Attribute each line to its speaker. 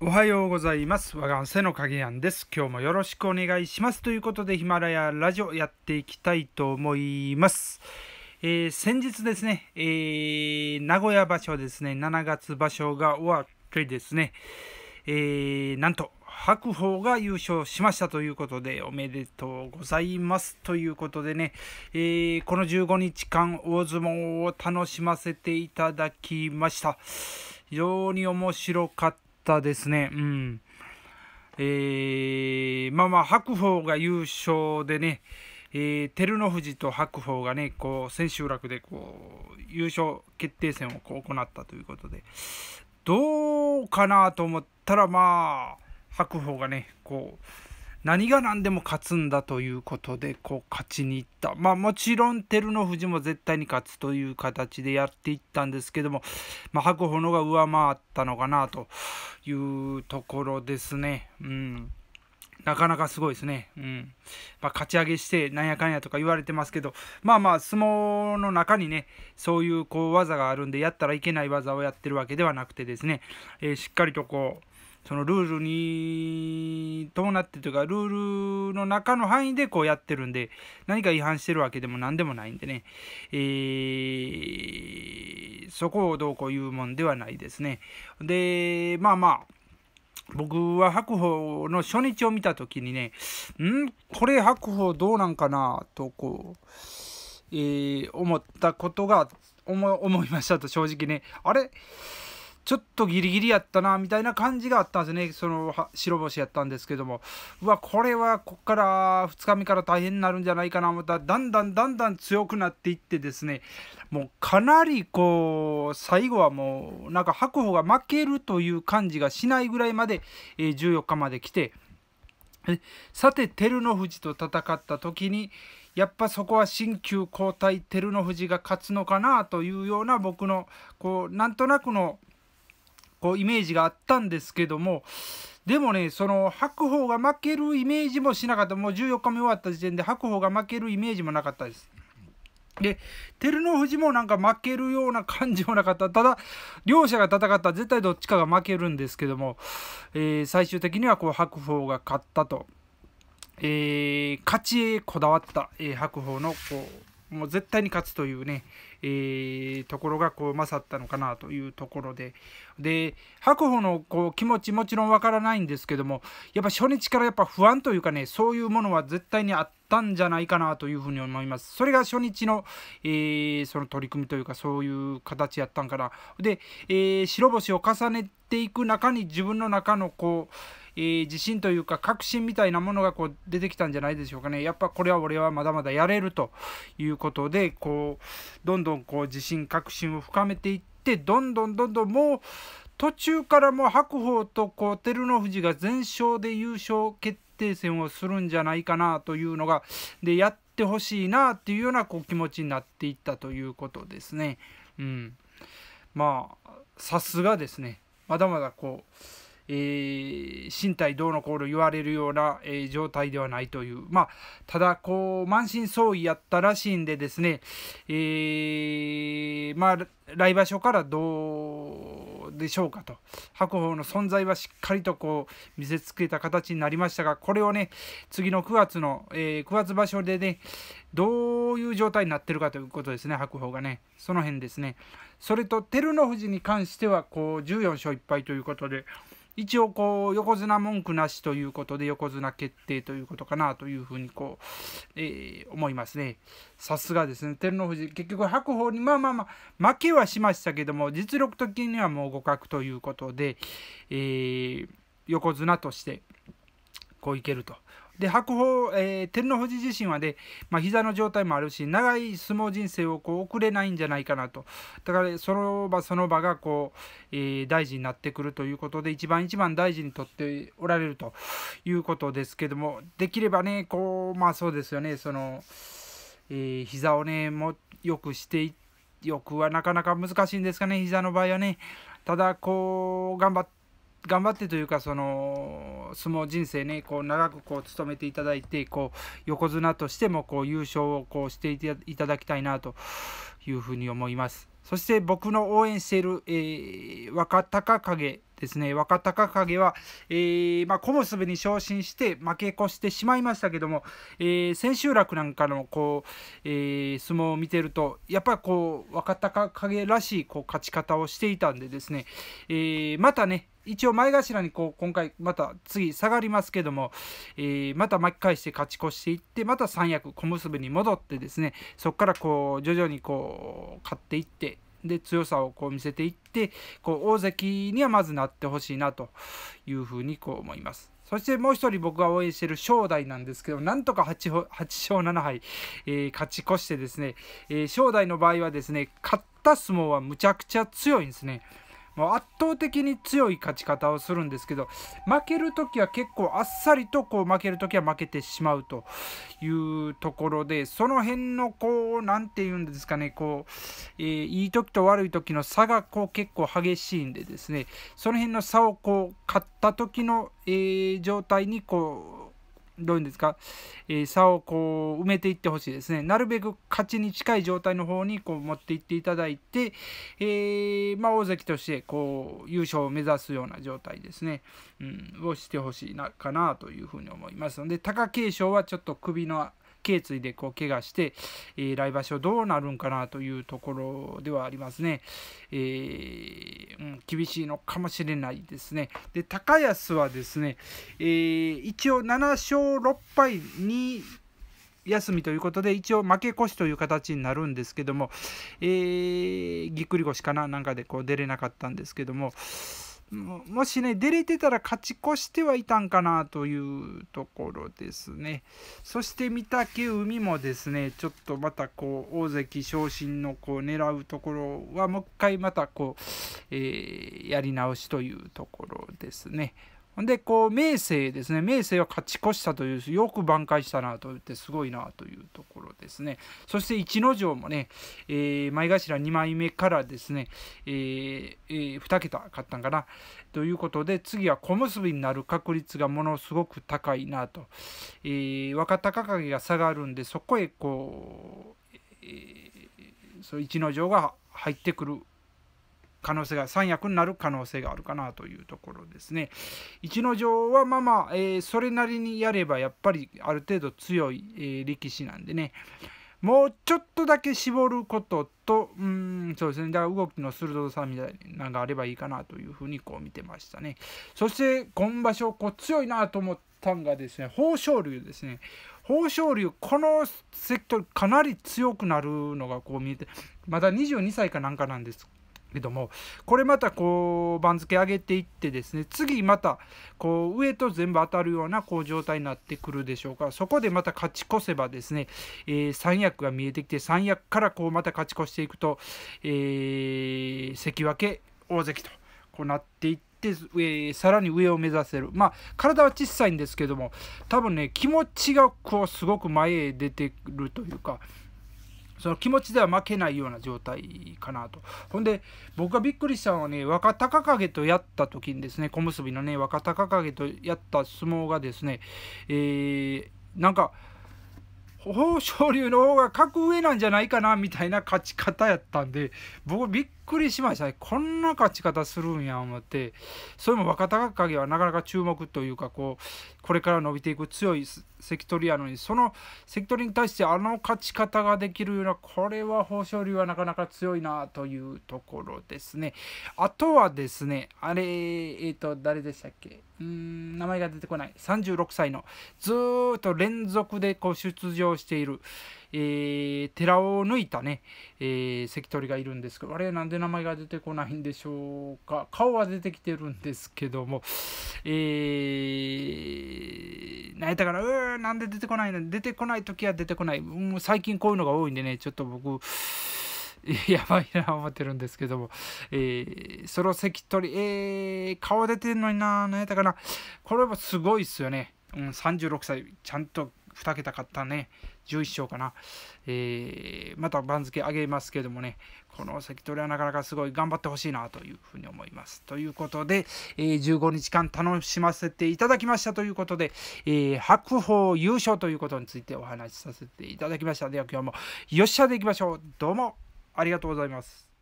Speaker 1: おはようございます。我が背の影やんです。今日もよろしくお願いします。ということで、ヒマラヤラジオやっていきたいと思います。えー先日ですね、えー名古屋場所ですね、7月場所が終わってですね、えーなんと、白鵬が優勝しましたということで、おめでとうございますということでね、えーこの15日間、大相撲を楽しませていただきました。非常に面白かったですね。うん。えーまあまあ、白鵬が優勝でね、えー照ノ富士と白鵬がね、こう、千秋楽でこう、優勝決定戦をこう行ったということで、どうかなと思ったら、まあ、白鵬がね、こう、何が何でも勝つんだということで、こう、勝ちに行った。まあ、もちろん、照ノ富士も絶対に勝つという形でやっていったんですけども、まあ、白鵬のが上回ったのかなというところですね。うん。なかなかすごいですね。うん。まあ、勝ち上げして、なんやかんやとか言われてますけど、まあまあ、相撲の中にね、そういうこう技があるんで、やったらいけない技をやってるわけではなくてですね、えーしっかりとこう、そのルールに伴ってというか、ルールの中の範囲でこうやってるんで、何か違反してるわけでも何でもないんでね、えーそこをどうこう言うもんではないですね。で、まあまあ、僕は白鵬の初日を見た時にね、ん？これ白鵬どうなんかなとこう、えー思ったことが思思いましたと正直ね、あれ？ちょっとギリギリやったなみたいな感じがあったんですね、その白星やったんですけども、うわ、これはこっから2日目から大変になるんじゃないかな思った。ら、だんだんだんだん強くなっていってですね、もうかなりこう、最後はもう、なんか白鵬が負けるという感じがしないぐらいまで、えー14日まで来て、さて照ノ富士と戦った時にやっぱそこは新旧交代照ノ富士が勝つのかなというような僕のこうなんとなくのこうイメージがあったんですけどもでもねその白鵬が負けるイメージもしなかった。もう14日目終わった時点で白鵬が負けるイメージもなかったです。で照ノ富士もなんか負けるような感じもなかった。ただ両者が戦った。ら絶対どっちかが負けるんですけども、えー最終的にはこう白鵬が勝ったと、えー勝ちへこだわった、えー白鵬のこうもう絶対に勝つというね、えーところがこう勝ったのかなというところで。で白鵬のこう気持ちもちろんわからないんですけどもやっぱ初日からやっぱ不安というかねそういうものは絶対にあったんじゃないかなというふうに思います。それが初日の、えーその取り組みというかそういう形やったんかな。で、えー白星を重ねていく中に自分の中のこうえー自信というか確信みたいなものがこう出てきたんじゃないでしょうかね。やっぱこれは俺はまだまだやれるということでこうどんどんこう自信確信を深めていってどんどんどんどんもう途中からもう白鵬とこう照ノ富士が全勝で優勝決定戦をするんじゃないかなというのがでやってほしいなっていうようなこう気持ちになっていったということですね。うん、まあさすがですねまだまだこうえー身体どうのこうの言われるような、えー状態ではないという、まあ、ただこう満身創痍やったらしいんでですね、えーまあ、来場所からどうでしょうかと。白鵬の存在はしっかりとこう見せつけた形になりましたがこれをね次の9月の、えー9月場所でねどういう状態になってるかということですね白鵬がね。その辺ですね。それと照ノ富士に関してはこう14勝1敗ということで一応こう横綱文句なしということで横綱決定ということかなというふうにこう、えー思いますね。さすがですね照ノ富士結局白鵬にまあまあまあ負けはしましたけども実力的にはもう互角ということで、えー横綱としてこういけると。で白鵬、えー照ノ富士自身はね、まあ膝の状態もあるし長い相撲人生をこう送れないんじゃないかなと。だからその場その場がこう、えー大事になってくるということで一番一番大事にとっておられるということですけどもできればねこうまあそうですよねその、えー膝をねもよくしていよくはなかなか難しいんですかね膝の場合はね。ただこう頑張って頑張ってというかその相撲人生ねこう長くこう務めていただいてこう横綱としてもこう優勝をこうしていただきたいなというふうに思います。そして僕の応援している、えー若隆景ですね、若隆景は、えー、まあ、小結に昇進して負け越してしまいましたけども、えー、千秋楽なんかのこう、えー、相撲を見てると、やっぱりこう、若隆景らしいこう勝ち方をしていたんでですね、えまたね、一応前頭にこう今回また次下がりますけども、えー、また巻き返して勝ち越していってまた三役小結に戻ってですねそこからこう徐々にこう勝っていってで強さをこう見せていってこう大関にはまずなってほしいなというふうにこう思います。そしてもう一人僕が応援している正代なんですけど、なんとか 8, 8勝7敗、えー、勝ち越してですね、えー、正代の場合はですね、勝った相撲はむちゃくちゃ強いんですね。もう圧倒的に強い勝ち方をするんですけど負ける時は結構あっさりとこう負ける時は負けてしまうというところでその辺のこう何て言うんですかねこう、えー、いい時と悪い時の差がこう結構激しいんでですねその辺の差をこう勝った時の、えー、状態にこうどういうんですか、えー、差をこう埋めていってほしいですね。なるべく勝ちに近い状態の方にこう持っていっていただいて、えー、まあ、大関としてこう優勝を目指すような状態ですね、うん、をしてほしいなかなというふうに思いますので、貴景勝はちょっと首の頸椎でこう怪我して、えー、来場所どうなるんかなというところではありますね。えー、うん、厳しいのかもしれないですね。で、高安はですね、えー、一応7勝6敗に休みということで一応負け越しという形になるんですけども、えー、ぎっくり腰かななんかでこう出れなかったんですけども、もしね、出れてたら勝ち越してはいたんかなというところですね。そして御嶽海もですね、ちょっとまたこう、大関昇進のこう狙うところは、もう一回またこう、えー、やり直しというところですね。で、こう、明生ですね。明生は勝ち越したという、よく挽回したなと言って、すごいなというところですね。そして、逸ノ城もね、えー、前頭2枚目からですね、えーえー、2桁勝ったんかな。ということで、次は小結になる確率がものすごく高いなと。えー、若隆景が下がるんで、そこへこう、えー、そう逸ノ城が入ってくる可能性が三役になる可能性があるかなというところですね。逸ノ城はまあまあ、えー、それなりにやればやっぱりある程度強い、えー、力士なんでねもうちょっとだけ絞ることとうんそうですねだから動きの鋭さみたいなのがあればいいかなというふうにこう見てましたね。そして今場所こう強いなと思ったんがですね豊昇龍ですね。豊昇龍このセクトかなり強くなるのがこう見えてまだ22歳かなんかなんですけどもこれまたこう番付上げていってですね次またこう上と全部当たるようなこう状態になってくるでしょうからそこでまた勝ち越せばですね、えー、三役が見えてきて三役からこうまた勝ち越していくと、えー、関脇大関とこうなっていって。えー、さらに上を目指せるまあ体は小さいんですけども多分ね気持ちがこうすごく前へ出てくるというかその気持ちでは負けないような状態かなと。ほんで、僕がびっくりしたのはね、若隆景とやった時にですね、小結のね、若隆景とやった相撲がですね、えー、なんか、豊昇龍の方が格上なんじゃないかなみたいな勝ち方やったんで僕びっくりしましたね。こんな勝ち方するんや思って。それも若隆景はなかなか注目というかこうこれから伸びていく強い関取やのにその関取に対してあの勝ち方ができるようなこれは豊昇龍はなかなか強いなというところですね。あとはですねあれえっ、ー、と誰でしたっけ？うん名前が出てこない。36歳のずっと連続でこう出場している、えー、寺を抜いたね、えー、関取がいるんですけどあれなんで名前が出てこないんでしょうか顔は出てきてるんですけどもえー、何やったかなうーなんで出てこないの？出てこない時は出てこないもう最近こういうのが多いんでねちょっと僕 やばいな思ってるんですけども、えー、その関取、えー、顔出てんのにな、何やったかな。これはすごいっすよね。うん、36歳、ちゃんと2桁勝ったね。11勝かな。えー、また番付上げますけどもね、この関取はなかなかすごい頑張ってほしいなというふうに思います。ということで、えー、15日間楽しませていただきましたということで、えー、白鵬優勝ということについてお話しさせていただきました。では今日もよっしゃでいきましょう。どうも。ありがとうございます。